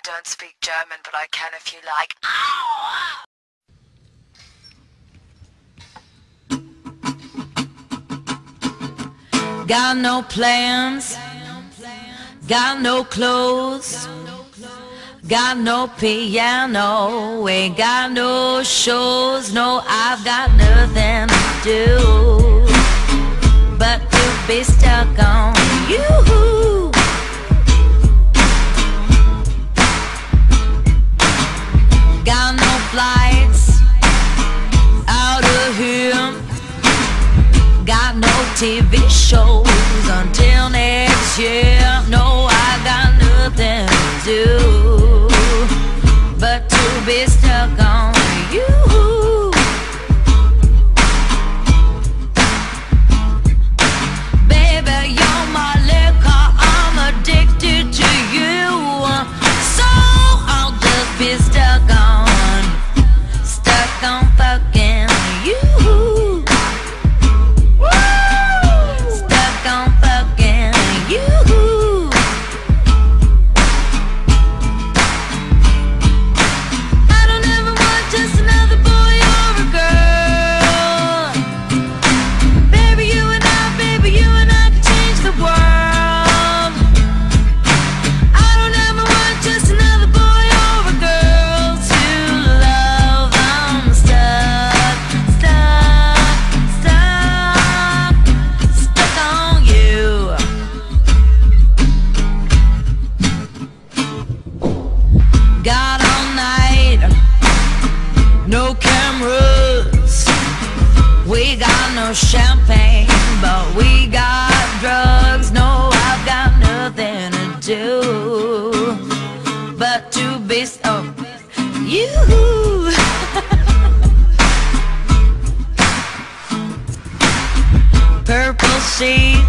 I don't speak German, but I can if you like. Got no plans, got no clothes, got no piano, ain't got no shows, no, I've got nothing to do but to be stuck on you. TV shows until next year. No, I got nothing to do Got all night, no cameras. We got no champagne, but we got drugs. No, I've got nothing to do but to be so you. Purple sheets,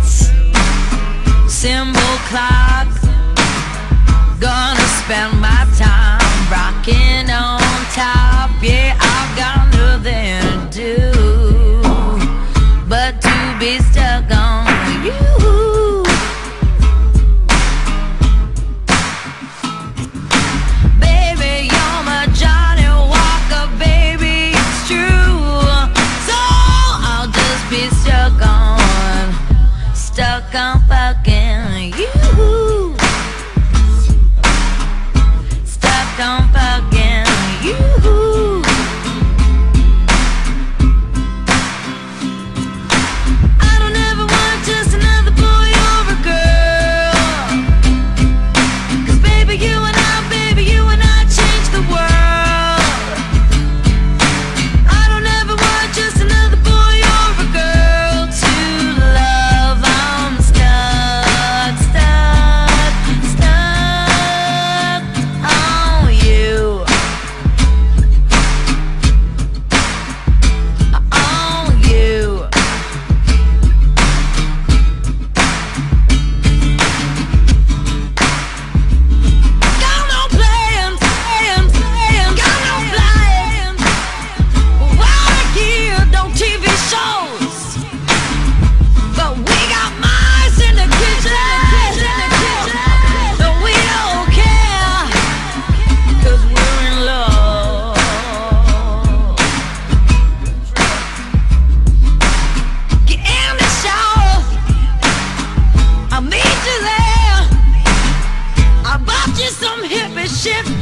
rocking on top. Yeah, I've got nothing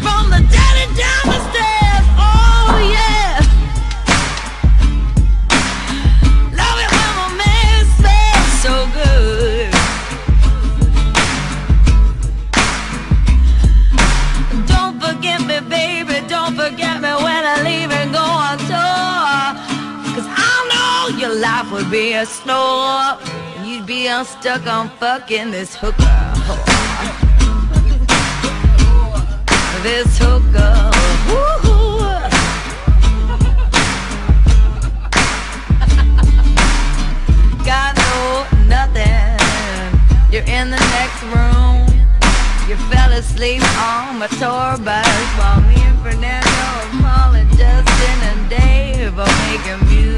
from the daddy down the stairs. Oh yeah. Love it when my man smells so good. Don't forget me, baby. Don't forget me when I leave and go on tour. Cause I know your life would be a snore. You'd be unstuck on fucking this hooker. This hooker. Woo-hoo. Got no nothing. You're in the next room. You fell asleep on my tour bus while me and Fernando and Paul and Justin and Dave are making music.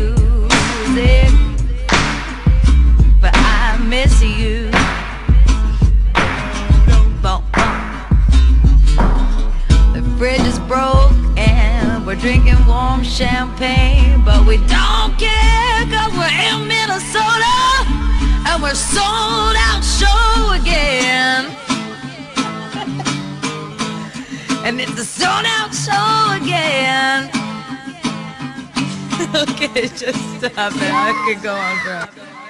Drinking warm champagne, but we don't care cause we're in Minnesota and we're sold out show again. and it's a sold out show again. okay, just stop it. I could go on forever.